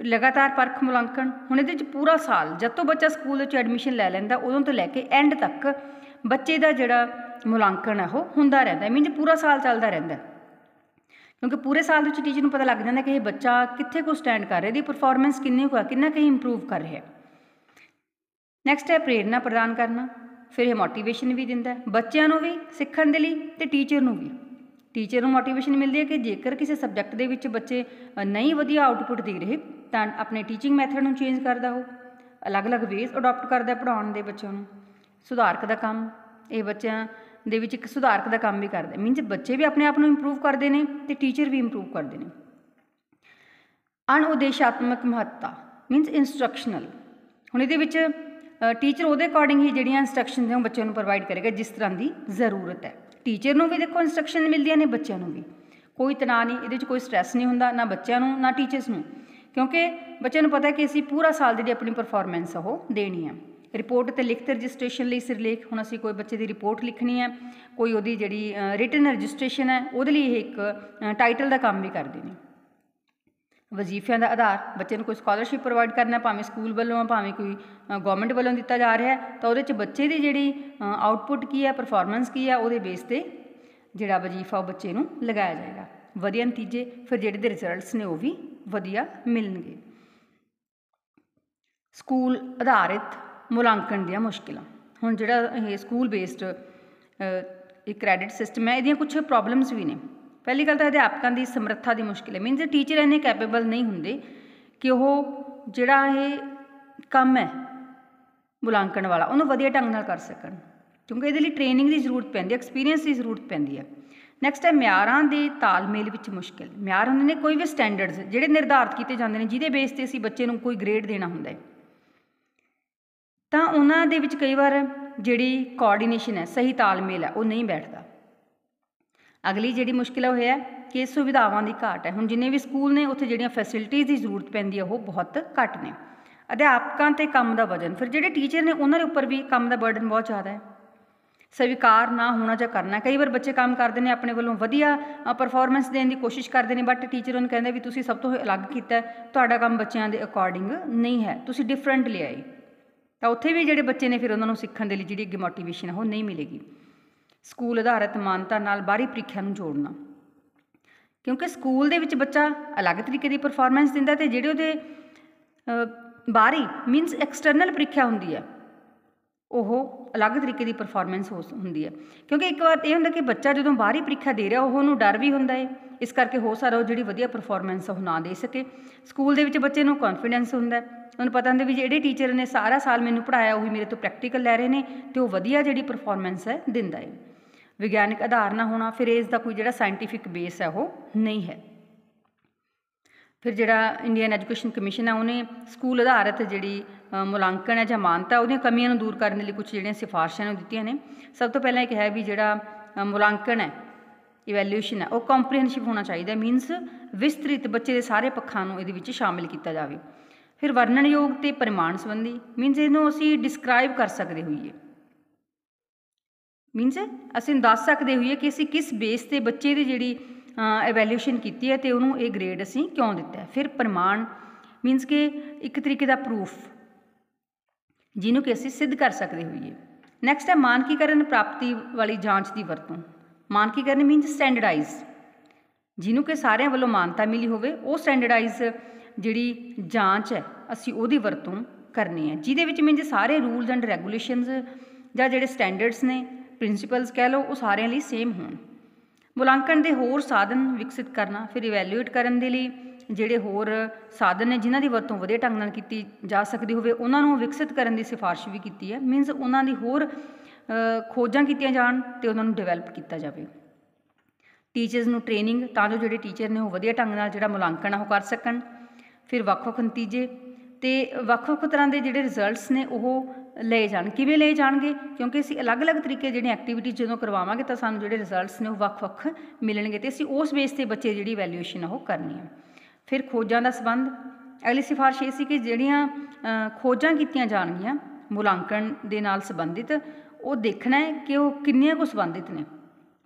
ਲਗਾਤਾਰ ਪਰਖ ਮੁਲਾਂਕਣ। ਹੁਣ ਇਹਦੇ ਵਿੱਚ ਪੂਰਾ ਸਾਲ, ਜਦ ਤੋਂ ਬੱਚਾ ਸਕੂਲ ਵਿੱਚ ਐਡਮਿਸ਼ਨ ਲੈ ਲੈਂਦਾ, ਉਦੋਂ ਤੋਂ ਲੈ ਕੇ ਐਂਡ ਤੱਕ ਬੱਚੇ ਦਾ ਜਿਹੜਾ ਮੁਲਾਂਕਣ ਹੈ ਉਹ ਹੁੰਦਾ ਰਹਿੰਦਾ। ਮੀਨਸ ਪੂਰਾ ਸਾਲ ਚੱਲਦਾ ਰਹਿੰਦਾ ਕਿਉਂਕਿ ਪੂਰੇ ਸਾਲ ਵਿੱਚ ਟੀਚਰ ਨੂੰ ਪਤਾ ਲੱਗ ਜਾਂਦਾ ਕਿ ਇਹ ਬੱਚਾ ਕਿੱਥੇ ਕੋ ਸਟੈਂਡ ਕਰ ਰਿਹਾ, ਇਹਦੀ ਪਰਫਾਰਮੈਂਸ ਕਿੰਨੀ ਕੁ ਕਿੰਨਾ ਕੁ ਇੰਪਰੂਵ ਕਰ ਰਿਹਾ ਨੈਕਸਟ ਹੈ ਪ੍ਰੇਰਣਾ ਪ੍ਰਦਾਨ ਕਰਨਾ, ਫਿਰ ਇਹ ਮੋਟੀਵੇਸ਼ਨ ਵੀ ਦਿੰਦਾ ਬੱਚਿਆਂ ਨੂੰ ਵੀ, ਸਿੱਖਣ ਦੇ ਲਈ ਤੇ ਟੀਚਰ ਨੂੰ ਵੀ। ਟੀਚਰ ਨੂੰ ਮੋਟੀਵੇਸ਼ਨ ਮਿਲਦੀ ਹੈ ਕਿ ਜੇਕਰ ਕਿਸੇ ਸਬਜੈਕਟ ਦੇ ਵਿੱਚ ਬੱਚੇ ਨਹੀਂ ਵਧੀਆ ਆਊਟਪੁੱਟ ਦੇ ਰਹੇ, ਤਾਂ ਆਪਣੇ ਟੀਚਿੰਗ ਮੈਥਡ ਨੂੰ ਚੇਂਜ ਕਰਦਾ ਉਹ। ਅਲੱਗ-ਅਲੱਗ ਵੇਜ਼ ਅਡਾਪਟ ਕਰਦਾ ਪੜਾਉਣ ਦੇ ਬੱਚਿਆਂ ਨੂੰ। ਸੁਧਾਰਕ ਦਾ ਕੰਮ, ਇਹ ਬੱਚਿਆਂ ਦੇ ਵਿੱਚ ਇੱਕ ਸੁਧਾਰਕ ਦਾ ਕੰਮ ਵੀ ਕਰਦਾ ਮੀਨਸ ਬੱਚੇ ਵੀ ਆਪਣੇ ਆਪ ਨੂੰ ਇੰਪਰੂਵ ਕਰਦੇ ਨੇ ਤੇ ਟੀਚਰ ਵੀ ਇੰਪਰੂਵ ਕਰਦੇ ਨੇ। ਅਣਉਦੇਸ਼ਾਤਮਕ ਮਹੱਤਤਾ ਮੀਨਸ ਇਨਸਟਰਕਸ਼ਨਲ ਹੁਣ ਇਹਦੇ ਵਿੱਚ ਟੀਚਰ ਉਹਦੇ ਅਕੋਰਡਿੰਗ ਹੀ ਜਿਹੜੀਆਂ ਇਨਸਟਰਕਸ਼ਨਸ ਨੇ ਉਹ ਬੱਚਿਆਂ ਨੂੰ ਪ੍ਰੋਵਾਈਡ ਕਰੇਗਾ, ਜਿਸ ਤਰ੍ਹਾਂ ਦੀ ਜ਼ਰੂਰਤ ਹੈ। ਟੀਚਰ ਨੂੰ ਵੀ ਦੇਖੋ ਇਨਸਟਰਕਸ਼ਨ ਮਿਲਦੀਆਂ ਨੇ ਬੱਚਿਆਂ ਨੂੰ ਵੀ। ਕੋਈ ਤਣਾਅ ਨਹੀਂ, ਇਹਦੇ 'ਚ ਕੋਈ ਸਟ੍ਰੈਸ ਨਹੀਂ ਹੁੰਦਾ, ਨਾ ਬੱਚਿਆਂ ਨੂੰ, ਨਾ ਟੀਚਰਸ ਨੂੰ। ਕਿਉਂਕਿ ਬੱਚਿਆਂ ਨੂੰ ਪਤਾ ਕਿ ਅਸੀਂ ਪੂਰਾ ਸਾਲ ਦੀ ਆਪਣੀ ਪਰਫਾਰਮੈਂਸ ਉਹ ਦੇਣੀ ਹੈ ਰਿਪੋਰਟ ਤੇ ਲਿਖਤ ਰਜਿਸਟ੍ਰੇਸ਼ਨ ਲਈ ਸਿਰਲੇਖ ਹੁਣ ਅਸੀਂ ਕੋਈ ਬੱਚੇ ਦੀ ਰਿਪੋਰਟ ਲਿਖਣੀ ਹੈ ਕੋਈ ਉਹਦੀ ਜਿਹੜੀ ਰਿਟਨ ਰਜਿਸਟ੍ਰੇਸ਼ਨ ਹੈ, ਉਹਦੇ ਲਈ ਇਹ ਇੱਕ ਟਾਈਟਲ ਦਾ ਕੰਮ ਵੀ ਕਰਦੇ ਨੇ। ਵਜ਼ੀਫਿਆਂ ਦਾ ਆਧਾਰ ਬੱਚੇ ਨੂੰ ਕੋਈ ਸਕਾਲਰਸ਼ਿਪ ਪ੍ਰੋਵਾਈਡ ਕਰਨਾ, ਭਾਵੇਂ ਸਕੂਲ ਵੱਲੋਂ, ਭਾਵੇਂ ਕੋਈ ਗਵਰਨਮੈਂਟ ਵੱਲੋਂ ਦਿੱਤਾ ਜਾ ਰਿਹਾ ਤਾਂ ਉਹਦੇ 'ਚ ਬੱਚੇ ਦੀ ਜਿਹੜੀ ਆਊਟਪੁੱਟ ਕੀ ਹੈ ਪਰਫਾਰਮੈਂਸ ਕੀ ਹੈ, ਉਹਦੇ ਬੇਸ ਤੇ ਜਿਹੜਾ ਵਜ਼ੀਫਾ ਉਹ ਬੱਚੇ ਨੂੰ ਲਗਾਇਆ ਜਾਏਗਾ। ਵਧੀਆ ਨਤੀਜੇ, ਫਿਰ ਜਿਹੜੇ ਦੇ ਰਿਜ਼ਲਟਸ ਨੇ ਉਹ ਵੀ ਵਧੀਆ ਮਿਲਣਗੇ। ਸਕੂਲ ਆਧਾਰਿਤ ਮੁਲਾਂਕਣ ਦੀਆਂ ਮੁਸ਼ਕਿਲਾਂ। ਹੁਣ ਜਿਹੜਾ ਇਹ ਸਕੂਲ ਬੇਸਡ ਇਹ ਕ੍ਰੈਡਿਟ ਸਿਸਟਮ ਹੈ, ਇਹਦੀਆਂ ਕੁਝ ਪ੍ਰੋਬਲਮਸ ਵੀ ਨੇ। ਪਹਿਲੀ ਗੱਲ ਤਾਂ ਅਧਿਆਪਕਾਂ ਦੀ ਸਮਰੱਥਾ ਦੀ ਮੁਸ਼ਕਿਲ ਹੈ। ਮੀਨਸ ਟੀਚਰ ਇੰਨੇ ਕੈਪੇਬਲ ਨਹੀਂ ਹੁੰਦੇ ਕਿ ਉਹ ਜਿਹੜਾ ਇਹ ਕੰਮ ਹੈ ਮੁਲਾਂਕਣ ਵਾਲਾ, ਉਹਨੂੰ ਵਧੀਆ ਢੰਗ ਨਾਲ ਕਰ ਸਕਣ। ਕਿਉਂਕਿ ਇਹਦੇ ਲਈ ਟ੍ਰੇਨਿੰਗ ਦੀ ਜ਼ਰੂਰਤ ਪੈਂਦੀ ਹੈ ਐਕਸਪੀਰੀਅੰਸ ਦੀ ਜ਼ਰੂਰਤ ਪੈਂਦੀ ਹੈ। ਨੈਕਸਟ ਹੈ ਮਿਆਰਾਂ ਦੇ ਤਾਲਮੇਲ ਵਿੱਚ ਮੁਸ਼ਕਿਲ। ਮਿਆਰ ਹੁੰਦੇ ਨੇ ਕੋਈ ਵੀ ਸਟੈਂਡਰਡਸ ਜਿਹੜੇ ਨਿਰਧਾਰਤ ਕੀਤੇ ਜਾਂਦੇ ਨੇ, ਜਿਹਦੇ ਬੇਸ ਤੇ ਅਸੀਂ ਬੱਚੇ ਨੂੰ ਕੋਈ ਗ੍ਰੇਡ ਦੇਣਾ ਹੁੰਦਾ ਹੈ। ਤਾਂ ਉਹਨਾਂ ਦੇ ਵਿੱਚ ਕਈ ਵਾਰ ਜਿਹੜੀ ਕੋਆਰਡੀਨੇਸ਼ਨ ਹੈ, ਸਹੀ ਤਾਲਮੇਲ ਹੈ, ਉਹ ਨਹੀਂ ਬੈਠਦਾ। ਅਗਲੀ ਜਿਹੜੀ ਮੁਸ਼ਕਿਲ ਉਹ ਹੈ ਕਿ ਸੁਵਿਧਾਵਾਂ ਦੀ ਘਾਟ ਹੈ। ਹੁਣ ਜਿੰਨੇ ਵੀ ਸਕੂਲ ਨੇ, ਉੱਥੇ ਜਿਹੜੀਆਂ ਫੈਸਿਲਿਟੀਜ਼ ਦੀ ਜ਼ਰੂਰਤ ਪੈਂਦੀ ਹੈ ਉਹ ਬਹੁਤ ਘੱਟ ਨੇ। ਅਧਿਆਪਕਾਂ ਤੇ ਕੰਮ ਦਾ ਵਜਨ, ਫਿਰ ਜਿਹੜੇ ਟੀਚਰ ਨੇ, ਉਹਨਾਂ ਦੇ ਉੱਪਰ ਵੀ ਕੰਮ ਦਾ ਬਰਡਨ ਬਹੁਤ ਜ਼ਿਆਦਾ ਹੈ। ਸਵੀਕਾਰ ਨਾ ਹੋਣਾ ਜਾਂ ਕਰਨਾ, ਕਈ ਵਾਰ ਬੱਚੇ ਕੰਮ ਕਰਦੇ ਨੇ, ਆਪਣੇ ਵੱਲੋਂ ਵਧੀਆ ਪਰਫਾਰਮੈਂਸ ਦੇਣ ਦੀ ਕੋਸ਼ਿਸ਼ ਕਰਦੇ ਨੇ ਬਟ ਟੀਚਰ ਉਹਨੂੰ ਕਹਿੰਦੇ ਵੀ ਤੁਸੀਂ ਸਭ ਤੋਂ ਅਲੱਗ ਕੀਤਾ, ਤੁਹਾਡਾ ਕੰਮ ਬੱਚਿਆਂ ਦੇ ਅਕੋਰਡਿੰਗ ਨਹੀਂ ਹੈ, ਤੁਸੀਂ ਡਿਫਰੈਂਟ ਲਿਆਏ ਤਾਂ ਉੱਥੇ ਵੀ ਜਿਹੜੇ ਬੱਚੇ ਨੇ, ਫਿਰ ਉਹਨਾਂ ਨੂੰ ਸਿੱਖਣ ਦੇ ਲਈ ਜਿਹੜੀ ਅੱਗੇ ਮੋਟੀਵੇਸ਼ਨ ਉਹ ਨਹੀਂ ਮਿਲੇਗੀ। ਸਕੂਲ ਆਧਾਰਿਤ ਮਾਨਤਾ ਨਾਲ ਬਾਹਰੀ ਪ੍ਰੀਖਿਆ ਨੂੰ ਜੋੜਨਾ। ਕਿਉਂਕਿ ਸਕੂਲ ਦੇ ਵਿੱਚ ਬੱਚਾ ਅਲੱਗ ਤਰੀਕੇ ਦੀ ਪਰਫਾਰਮੈਂਸ ਦਿੰਦਾ ਤੇ ਜਿਹੜੇ ਉਹਦੇ ਬਾਹਰੀ ਮੀਨਸ ਐਕਸਟਰਨਲ ਪ੍ਰੀਖਿਆ ਹੁੰਦੀ ਹੈ ਉਹ ਅਲੱਗ ਤਰੀਕੇ ਦੀ ਪਰਫਾਰਮੈਂਸ ਹੋ ਹੁੰਦੀ ਹੈ ਕਿਉਂਕਿ ਇੱਕ ਵਾਰ ਇਹ ਹੁੰਦਾ ਕਿ ਬੱਚਾ ਜਦੋਂ ਬਾਹਰੀ ਪ੍ਰੀਖਿਆ ਦੇ ਰਿਹਾ ਉਹ ਉਹਨੂੰ ਡਰ ਵੀ ਹੁੰਦਾ ਹੈ ਇਸ ਕਰਕੇ ਹੋ ਸਕਦਾ ਉਹ ਜਿਹੜੀ ਵਧੀਆ ਪਰਫਾਰਮੈਂਸ ਉਹ ਨਾ ਦੇ ਸਕੇ। ਸਕੂਲ ਦੇ ਵਿੱਚ ਬੱਚੇ ਨੂੰ ਕੌਨਫੀਡੈਂਸ ਹੁੰਦਾ ਉਹਨੂੰ ਪਤਾ ਹੁੰਦਾ ਵੀ ਜਿਹੜੇ ਟੀਚਰ ਨੇ ਸਾਰਾ ਸਾਲ ਮੈਨੂੰ ਪੜਾਇਆ ਉਹੀ ਮੇਰੇ ਤੋਂ ਪ੍ਰੈਕਟੀਕਲ ਲੈ ਰਹੇ ਨੇ, ਤੇ ਉਹ ਵਧੀਆ ਜਿਹੜੀ ਪਰਫਾਰਮੈਂਸ ਹੈ ਦਿੰਦਾ ਹੈ ਵਿਗਿਆਨਿਕ ਆਧਾਰ ਨਾ ਹੋਣਾ, ਫਿਰ ਇਸ ਦਾ ਕੋਈ ਜਿਹੜਾ ਸਾਇੰਟੀਫਿਕ ਬੇਸ ਹੈ ਉਹ ਨਹੀਂ ਹੈ। ਫਿਰ ਜਿਹੜਾ ਇੰਡੀਅਨ ਐਜੂਕੇਸ਼ਨ ਕਮਿਸ਼ਨ ਹੈ, ਉਹਨੇ ਸਕੂਲ ਆਧਾਰਿਤ ਜਿਹੜੀ ਮੁਲਾਂਕਣ ਹੈ ਜਾਂ ਮਾਨਤਾ, ਉਹਦੀਆਂ ਕਮੀਆਂ ਨੂੰ ਦੂਰ ਕਰਨ ਲਈ ਕੁਝ ਜਿਹੜੀਆਂ ਸਿਫਾਰਸ਼ਾਂ ਨੂੰ ਦਿੱਤੀਆਂ ਨੇ। ਸਭ ਤੋਂ ਪਹਿਲਾਂ ਇਹ ਕਿਹਾ ਵੀ ਜਿਹੜਾ ਮੁਲਾਂਕਣ ਹੈ ਇਵੈਲੂਏਸ਼ਨ ਹੈ, ਉਹ ਕੰਪਰੀਹੈਂਸਿਵ ਹੋਣਾ ਚਾਹੀਦਾ ਮੀਨਸ ਵਿਸਤ੍ਰਿਤ ਬੱਚੇ ਦੇ ਸਾਰੇ ਪੱਖਾਂ ਨੂੰ ਇਹਦੇ ਵਿੱਚ ਸ਼ਾਮਿਲ ਕੀਤਾ ਜਾਵੇ। ਫਿਰ ਵਰਣਨਯੋਗ ਤੇ ਪਰਿਮਾਣ ਸੰਬੰਧੀ ਮੀਨਸ ਇਹਨੂੰ ਅਸੀਂ ਡਿਸਕ੍ਰਾਈਬ ਕਰ ਸਕਦੇ ਹੋਈਏ। ਮੀਨਸ ਅਸੀਂ ਦੱਸ ਸਕਦੇ ਹੋਈਏ ਕਿ ਅਸੀਂ ਕਿਸ ਬੇਸ ਤੇ ਬੱਚੇ ਦੀ ਜਿਹੜੀ ਐਵੈਲੂਏਸ਼ਨ ਕੀਤੀ ਹੈ ਤੇ ਉਹਨੂੰ ਇਹ ਗ੍ਰੇਡ ਅਸੀਂ ਕਿਉਂ ਦਿੱਤਾ ਹੈ? ਫਿਰ ਪ੍ਰਮਾਣ ਮੀਨਸ ਕਿ ਇੱਕ ਤਰੀਕੇ ਦਾ ਪ੍ਰੂਫ ਜਿਹਨੂੰ ਕਿ ਅਸੀਂ ਸਿੱਧ ਕਰ ਸਕਦੇ ਹੋਈਏ। ਨੈਕਸਟ ਹੈ ਮਾਨਕੀਕਰਨ ਪ੍ਰਾਪਤੀ ਵਾਲੀ ਜਾਂਚ ਦੀ ਵਰਤੋਂ। ਮਾਨਕੀਕਰਨ ਮੀਨਸ ਸਟੈਂਡਰਡਾਈਜ਼ ਜਿਹਨੂੰ ਕਿ ਸਾਰਿਆਂ ਵੱਲੋਂ ਮਾਨਤਾ ਮਿਲੀ ਹੋਵੇ, ਉਹ ਸਟੈਂਡਰਡਾਈਜ਼ ਜਿਹੜੀ ਜਾਂਚ ਹੈ, ਅਸੀਂ ਉਹਦੀ ਵਰਤੋਂ ਕਰਨੀ ਹੈ। ਜਿਹਦੇ ਵਿੱਚ ਮੀਨਸ ਸਾਰੇ ਰੂਲਸ ਐਂਡ ਰੈਗੂਲੇਸ਼ਨਸ ਜਾਂ ਜਿਹੜੇ ਸਟੈਂਡਰਡਸ ਨੇ ਪ੍ਰਿੰਸੀਪਲਸ ਕਹਿ ਲਓ, ਉਹ ਸਾਰਿਆਂ ਲਈ ਸੇਮ ਹੋਣ। ਮੁਲਾਂਕਣ ਦੇ ਹੋਰ ਸਾਧਨ ਵਿਕਸਿਤ ਕਰਨਾ, ਫਿਰ ਇਵੈਲੂਏਟ ਕਰਨ ਦੇ ਲਈ ਜਿਹੜੇ ਹੋਰ ਸਾਧਨ ਨੇ, ਜਿਨ੍ਹਾਂ ਦੀ ਵਰਤੋਂ ਵਧੀਆ ਢੰਗ ਨਾਲ ਕੀਤੀ ਜਾ ਸਕਦੀ ਹੋਵੇ, ਉਹਨਾਂ ਨੂੰ ਵਿਕਸਿਤ ਕਰਨ ਦੀ ਸਿਫਾਰਿਸ਼ ਵੀ ਕੀਤੀ ਹੈ। ਮੀਨਸ ਉਹਨਾਂ ਦੀ ਹੋਰ ਖੋਜਾਂ ਕੀਤੀਆਂ ਜਾਣ ਤੇ ਉਹਨਾਂ ਨੂੰ ਡਿਵੈਲਪ ਕੀਤਾ ਜਾਵੇ। ਟੀਚਰਸ ਨੂੰ ਟ੍ਰੇਨਿੰਗ ਤਾਂ ਜੋ ਜਿਹੜੇ ਟੀਚਰ ਨੇ ਉਹ ਵਧੀਆ ਢੰਗ ਨਾਲ ਜਿਹੜਾ ਮੁਲਾਂਕਣ ਆ, ਉਹ ਕਰ ਸਕਣ। ਫਿਰ ਵੱਖ-ਵੱਖ ਨਤੀਜੇ ਤੇ ਵੱਖ-ਵੱਖ ਤਰ੍ਹਾਂ ਦੇ ਜਿਹੜੇ ਰਿਜ਼ਲਟਸ ਨੇ, ਉਹ ਲਏ ਜਾਣ। ਕਿਵੇਂ ਲਏ ਜਾਣਗੇ? ਕਿਉਂਕਿ ਅਸੀਂ ਅਲੱਗ-ਅਲੱਗ ਤਰੀਕੇ ਜਿਹੜੀਆਂ ਐਕਟੀਵਿਟੀ ਜਦੋਂ ਕਰਵਾਵਾਂਗੇ ਤਾਂ ਸਾਨੂੰ ਜਿਹੜੇ ਰਿਜ਼ਲਟਸ ਨੇ ਉਹ ਵੱਖ-ਵੱਖ ਮਿਲਣਗੇ ਤੇ ਅਸੀਂ ਉਸ ਬੇਸ ਤੇ ਬੱਚੇ ਜਿਹੜੀ ਵੈਲਿਊਏਸ਼ਨ ਉਹ ਕਰਨੀ ਹੈ ਫਿਰ ਖੋਜਾਂ ਦਾ ਸੰਬੰਧ। ਅਗਲੀ ਸਿਫਾਰਿਸ਼ ਇਹ ਸੀ ਕਿ ਜਿਹੜੀਆਂ ਖੋਜਾਂ ਕੀਤੀਆਂ ਜਾਣਗੀਆਂ, ਮੁਲਾਂਕਣ ਦੇ ਨਾਲ ਸੰਬੰਧਿਤ, ਉਹ ਦੇਖਣਾ ਹੈ ਕਿ ਉਹ ਕਿੰਨੀਆਂ ਕੁ ਸੰਬੰਧਿਤ ਨੇ।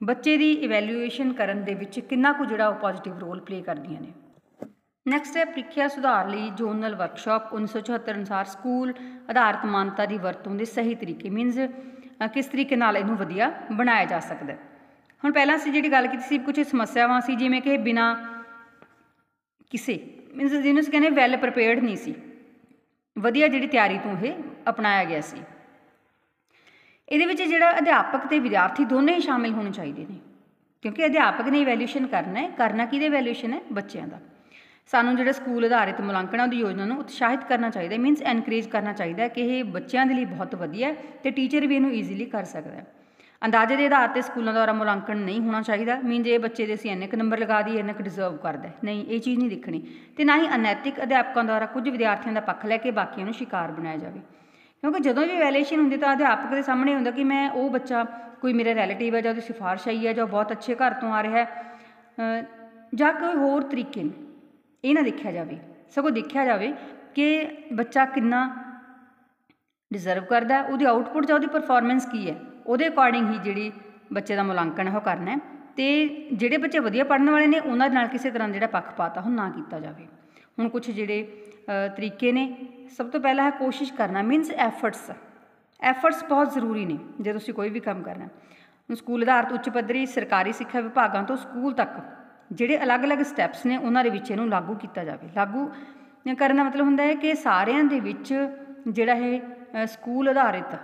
ਬੱਚੇ ਦੀ ਇਵੈਲੂਏਸ਼ਨ ਕਰਨ ਦੇ ਵਿੱਚ ਕਿੰਨਾ ਕੁ ਜਿਹੜਾ ਉਹ ਪੋਜ਼ਿਟਿਵ ਰੋਲ ਪਲੇ ਕਰਦੀਆਂ ਨੇ। ਨੈਕਸਟ ਹੈ, ਪ੍ਰੀਖਿਆ ਸੁਧਾਰ ਲਈ ਜ਼ੋਨਲ ਵਰਕਸ਼ਾਪ 1974 ਅਨੁਸਾਰ ਸਕੂਲ ਆਧਾਰਿਤ ਮਾਨਤਾ ਦੀ ਵਰਤੋਂ ਦੇ ਸਹੀ ਤਰੀਕੇ ਮੀਨਸ ਕਿਸ ਤਰੀਕੇ ਨਾਲ ਇਹਨੂੰ ਵਧੀਆ ਬਣਾਇਆ ਜਾ ਸਕਦਾ ਹੁਣ ਪਹਿਲਾਂ ਅਸੀਂ ਜਿਹੜੀ ਗੱਲ ਕੀਤੀ ਸੀ ਕੁਝ ਸਮੱਸਿਆਵਾਂ ਸੀ, ਜਿਵੇਂ ਕਿ ਬਿਨਾ ਕਿਸੇ ਮੀਨਸ ਜਿਹਨੂੰ ਅਸੀਂ ਕਹਿੰਦੇ ਵੈਲ ਪ੍ਰਿਪੇਅਰਡ ਨਹੀਂ ਸੀ। ਵਧੀਆ ਜਿਹੜੀ ਤਿਆਰੀ ਤੋਂ ਇਹ ਅਪਣਾਇਆ ਗਿਆ ਸੀ। ਇਹਦੇ ਵਿੱਚ ਜਿਹੜਾ ਅਧਿਆਪਕ ਤੇ ਵਿਦਿਆਰਥੀ ਦੋਨੇ ਹੀ ਸ਼ਾਮਿਲ ਹੋਣੇ ਚਾਹੀਦੇ ਨੇ, ਕਿਉਂਕਿ ਅਧਿਆਪਕ ਨੇ ਇਵੈਲੂਏਸ਼ਨ ਕਰਨਾ ਹੈ, ਕਰਨਾ ਕਿਹਦੇ ਇਵੈਲੂਏਸ਼ਨ ਹੈ? ਬੱਚਿਆਂ ਦਾ। ਸਾਨੂੰ ਜਿਹੜਾ ਸਕੂਲ ਆਧਾਰਿਤ ਮੁਲਾਂਕਣਾਂ ਦੀ ਯੋਜਨਾ ਨੂੰ ਉਤਸ਼ਾਹਿਤ ਕਰਨਾ ਚਾਹੀਦਾ ਮੀਨਸ ਐਨਕਰੇਜ ਕਰਨਾ ਚਾਹੀਦਾ ਕਿ ਇਹ ਬੱਚਿਆਂ ਦੇ ਲਈ ਬਹੁਤ ਵਧੀਆ ਹੈ ਤੇ ਟੀਚਰ ਵੀ ਇਹਨੂੰ ਈਜ਼ੀਲੀ ਕਰ ਸਕਦਾ ਹੈ। ਅੰਦਾਜ਼ੇ ਦੇ ਆਧਾਰ ਤੇ ਸਕੂਲਾਂ ਦੁਆਰਾ ਮੁਲਾਂਕਣ ਨਹੀਂ ਹੋਣਾ ਚਾਹੀਦਾ ਮੀਨ ਜੇ ਬੱਚੇ ਦੇ ਅਸੀਂ ਇੰਨੇ ਕੁ ਨੰਬਰ ਲਗਾ ਦਈਏ, ਇੰਨੇ ਕੁ ਡਿਜ਼ਰਵ ਕਰਦਾ ਨਹੀਂ, ਇਹ ਚੀਜ਼ ਨਹੀਂ ਦੇਖਣੀ ਤੇ ਨਾ ਹੀ ਅਨੈਤਿਕ ਅਧਿਆਪਕਾਂ ਦੁਆਰਾ ਕੁਝ ਵਿਦਿਆਰਥੀਆਂ ਦਾ ਪੱਖ ਲੈ ਕੇ ਬਾਕੀਆਂ ਨੂੰ ਸ਼ਿਕਾਰ ਬਣਾਇਆ ਜਾਵੇ। ਕਿਉਂਕਿ ਜਦੋਂ ਵੀ ਵੈਲੇਸ਼ਨ ਹੁੰਦੀ ਤਾਂ ਅਧਿਆਪਕ ਦੇ ਸਾਹਮਣੇ ਹੁੰਦਾ ਕਿ ਮੈਂ ਉਹ ਬੱਚਾ, ਕੋਈ ਮੇਰੇ ਰਿਲੇਟਿਵ ਹੈ ਜਾਂ ਉਹਦੀ ਸਿਫਾਰਿਸ਼ ਆਈ ਹੈ ਜਾਂ ਉਹ ਬਹੁਤ ਅੱਛੇ ਘਰ ਤੋਂ ਆ ਰਿਹਾ ਹੈ ਜਾਂ ਕੋਈ ਹੋਰ ਤਰੀਕੇ ਨੇ। ਇਹ ਨਾ ਦੇਖਿਆ ਜਾਵੇ, ਸਗੋਂ ਦੇਖਿਆ ਜਾਵੇ ਕਿ ਬੱਚਾ ਕਿੰਨਾ ਡਿਜ਼ਰਵ ਕਰਦਾ ਉਹਦੀ ਆਊਟਪੁੱਟ ਜਾਂ ਉਹਦੀ ਪਰਫਾਰਮੈਂਸ ਕੀ ਹੈ, ਉਹਦੇ ਅਕੋਰਡਿੰਗ ਹੀ ਜਿਹੜੀ ਬੱਚੇ ਦਾ ਮੁਲਾਂਕਣ ਹੈ, ਉਹ ਕਰਨਾ ਹੈ। ਤੇ ਜਿਹੜੇ ਬੱਚੇ ਵਧੀਆ ਪੜ੍ਹਨ ਵਾਲੇ ਨੇ, ਉਹਨਾਂ ਦੇ ਨਾਲ ਕਿਸੇ ਤਰ੍ਹਾਂ ਦਾ ਜਿਹੜਾ ਪੱਖਪਾਤ ਆ, ਉਹ ਨਾ ਕੀਤਾ ਜਾਵੇ। ਹੁਣ ਕੁਝ ਜਿਹੜੇ ਤਰੀਕੇ ਨੇ, ਸਭ ਤੋਂ ਪਹਿਲਾਂ ਹੈ ਕੋਸ਼ਿਸ਼ ਕਰਨਾ ਮੀਨਸ ਐਫਰਟਸ ਐਫਰਟਸ ਬਹੁਤ ਜ਼ਰੂਰੀ ਨੇ, ਜੇ ਤੁਸੀਂ ਕੋਈ ਵੀ ਕੰਮ ਕਰਨਾ ਸਕੂਲ ਆਧਾਰਿਤ ਉੱਚ ਪੱਧਰੀ ਸਰਕਾਰੀ ਸਿੱਖਿਆ ਵਿਭਾਗਾਂ ਤੋਂ ਸਕੂਲ ਤੱਕ ਜਿਹੜੇ ਅਲੱਗ-ਅਲੱਗ ਸਟੈਪਸ ਨੇ, ਉਹਨਾਂ ਦੇ ਵਿੱਚ ਇਹਨੂੰ ਲਾਗੂ ਕੀਤਾ ਜਾਵੇ। ਲਾਗੂ ਕਰਨ ਦਾ ਮਤਲਬ ਹੁੰਦਾ ਹੈ ਕਿ ਸਾਰਿਆਂ ਦੇ ਵਿੱਚ ਜਿਹੜਾ ਇਹ ਸਕੂਲ ਆਧਾਰਿਤ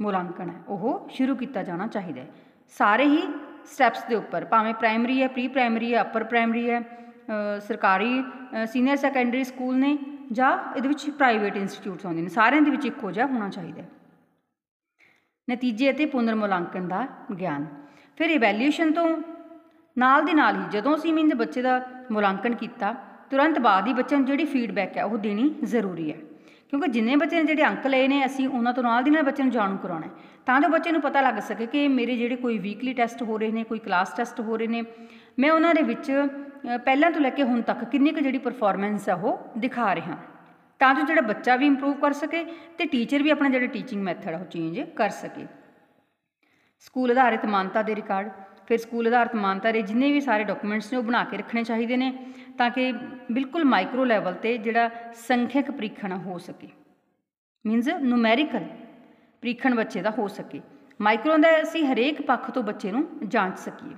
ਮੁਲਾਂਕਣ ਹੈ, ਉਹ ਸ਼ੁਰੂ ਕੀਤਾ ਜਾਣਾ ਚਾਹੀਦਾ ਹੈ। ਸਾਰੇ ਹੀ ਸਟੈਪਸ ਦੇ ਉੱਪਰ, ਭਾਵੇਂ ਪ੍ਰਾਇਮਰੀ ਹੈ ਪ੍ਰੀ ਪ੍ਰਾਇਮਰੀ ਹੈ ਅਪਰ ਪ੍ਰਾਇਮਰੀ ਹੈ ਸਰਕਾਰੀ ਸੀਨੀਅਰ ਸੈਕੰਡਰੀ ਸਕੂਲ ਨੇ ਜਾਂ ਇਹਦੇ ਵਿੱਚ ਪ੍ਰਾਈਵੇਟ ਇੰਸਟੀਚਿਊਟਸ ਆਉਂਦੇ ਨੇ, ਸਾਰਿਆਂ ਦੇ ਵਿੱਚ ਇੱਕੋ ਜਿਹਾ ਹੋਣਾ ਚਾਹੀਦਾ ਹੈ। ਨਤੀਜੇ ਅਤੇ ਪੁਨਰ ਮੁਲਾਂਕਣ ਦਾ ਗਿਆਨ। ਫਿਰ ਇਵੈਲਿਊਏਸ਼ਨ ਤੋਂ ਨਾਲ ਦੀ ਨਾਲ ਹੀ ਜਦੋਂ ਅਸੀਂ ਮੀਨਸ ਬੱਚੇ ਦਾ ਮੁਲਾਂਕਣ ਕੀਤਾ, ਤੁਰੰਤ ਬਾਅਦ ਹੀ ਬੱਚੇ ਨੂੰ ਜਿਹੜੀ ਫੀਡਬੈਕ ਹੈ, ਉਹ ਦੇਣੀ ਜ਼ਰੂਰੀ ਹੈ। ਕਿਉਂਕਿ ਜਿੰਨੇ ਬੱਚੇ ਨੇ ਜਿਹੜੇ ਅੰਕ ਲਏ ਨੇ, ਅਸੀਂ ਉਹਨਾਂ ਤੋਂ ਨਾਲ ਦੀ ਨਾਲ ਬੱਚੇ ਨੂੰ ਜਾਣੂ ਕਰਾਉਣਾ ਹੈ। ਤਾਂ ਜੋ ਬੱਚੇ ਨੂੰ ਪਤਾ ਲੱਗ ਸਕੇ ਕਿ ਮੇਰੇ ਜਿਹੜੇ ਕੋਈ ਵੀਕਲੀ ਟੈਸਟ ਹੋ ਰਹੇ ਨੇ, ਕੋਈ ਕਲਾਸ ਟੈਸਟ ਹੋ ਰਹੇ ਨੇ, ਮੈਂ ਉਹਨਾਂ ਦੇ ਵਿੱਚ ਪਹਿਲਾਂ ਤੋਂ ਲੈ ਕੇ ਹੁਣ ਤੱਕ ਕਿੰਨੀ ਕੁ ਜਿਹੜੀ ਪਰਫਾਰਮੈਂਸ ਹੈ, ਉਹ ਦਿਖਾ ਰਿਹਾ ਤਾਂ ਜੋ ਜਿਹੜਾ ਬੱਚਾ ਵੀ ਇੰਪਰੂਵ ਕਰ ਸਕੇ ਤੇ ਟੀਚਰ ਵੀ ਆਪਣਾ ਜਿਹੜਾ ਟੀਚਿੰਗ ਮੈਥਡ ਹੈ, ਉਹ ਚੇਂਜ ਕਰ ਸਕੇ। ਸਕੂਲ ਆਧਾਰਿਤ ਮਾਨਤਾ ਦੇ ਰਿਕਾਰਡ ਫਿਰ ਸਕੂਲ ਆਧਾਰਿਤ ਮਾਨਤਾ ਦੇ ਜਿੰਨੇ ਵੀ ਸਾਰੇ ਡਾਕੂਮੈਂਟਸ ਨੇ ਉਹ ਬਣਾ ਕੇ ਰੱਖਣੇ ਚਾਹੀਦੇ ਨੇ ਤਾਂ ਕਿ ਬਿਲਕੁਲ ਮਾਈਕਰੋ ਲੈਵਲ ਤੇ ਜਿਹੜਾ ਸੰਖਿਅਕ ਪ੍ਰੀਖਣ ਹੋ ਸਕੇ। ਮੀਨਸ ਨੂਮੈਰੀਕਲ ਪ੍ਰੀਖਣ ਬੱਚੇ ਦਾ ਹੋ ਸਕੇ। ਮਾਈਕਰੋ ਦਾ ਅਸੀਂ ਹਰੇਕ ਪੱਖ ਤੋਂ ਬੱਚੇ ਨੂੰ ਜਾਂਚ ਸਕੀਏ।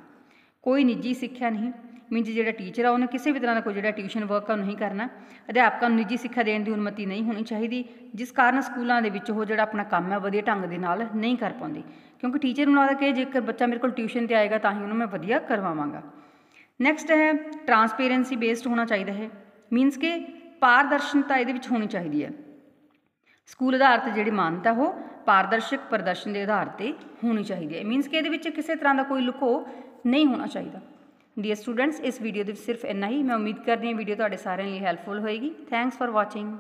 ਕੋਈ ਨਿੱਜੀ ਸਿੱਖਿਆ ਨਹੀਂ। ਮੀਨਸ ਜਿਹੜਾ ਟੀਚਰ ਆ, ਉਹਨੇ ਕਿਸੇ ਵੀ ਤਰ੍ਹਾਂ ਦਾ ਕੋਈ ਜਿਹੜਾ ਟਿਊਸ਼ਨ ਵਰਕ ਆ ਉਹ ਨਹੀਂ ਕਰਨਾ। ਅਧਿਆਪਕਾਂ ਨੂੰ ਨਿੱਜੀ ਸਿੱਖਿਆ ਦੇਣ ਦੀ ਅਨੁਮਤੀ ਨਹੀਂ ਹੋਣੀ ਚਾਹੀਦੀ, ਜਿਸ ਕਾਰਨ ਸਕੂਲਾਂ ਦੇ ਵਿੱਚ ਉਹ ਜਿਹੜਾ ਆਪਣਾ ਕੰਮ ਹੈ ਵਧੀਆ ਢੰਗ ਦੇ ਨਾਲ ਨਹੀਂ ਕਰ ਪਾਉਂਦੇ। ਕਿਉਂਕਿ ਟੀਚਰ ਨੂੰ ਲੱਗਦਾ ਕਿ ਜੇਕਰ ਬੱਚਾ ਮੇਰੇ ਕੋਲ ਟਿਊਸ਼ਨ ਤੇ ਆਏਗਾ ਤਾਂ ਹੀ ਉਹਨੂੰ ਮੈਂ ਵਧੀਆ ਕਰਵਾਵਾਂਗਾ। ਨੈਕਸਟ ਹੈ ਟਰਾਂਸਪੇਰੈਂਸੀ ਬੇਸਡ ਹੋਣਾ ਚਾਹੀਦਾ ਹੈ। ਮੀਨਸ ਕਿ ਪਾਰਦਰਸ਼ਨਤਾ ਇਹਦੇ ਵਿੱਚ ਹੋਣੀ ਚਾਹੀਦੀ ਹੈ। ਸਕੂਲ ਆਧਾਰ 'ਤੇ ਜਿਹੜੀ ਮਾਨਤਾ, ਉਹ ਪਾਰਦਰਸ਼ਕ ਪ੍ਰਦਰਸ਼ਨ ਦੇ ਆਧਾਰ ਤੇ ਹੋਣੀ ਚਾਹੀਦੀ ਹੈ। ਮੀਨਸ ਕਿ ਇਹਦੇ ਵਿੱਚ ਕਿਸੇ ਤਰ੍ਹਾਂ ਦਾ ਕੋਈ ਲੁਕੋ ਨਹੀਂ ਹੋਣਾ ਚਾਹੀਦਾ। ਡੀਅਰ ਸਟੂਡੈਂਟਸ ਇਸ ਵੀਡੀਓ ਦੇ ਵਿੱਚ ਸਿਰਫ ਇੰਨਾ ਹੀ। ਮੈਂ ਉਮੀਦ ਕਰਦੀ ਹਾਂ ਵੀਡੀਓ ਤੁਹਾਡੇ ਸਾਰਿਆਂ ਲਈ ਹੈਲਪਫੁਲ ਹੋਏਗੀ। Thanks for watching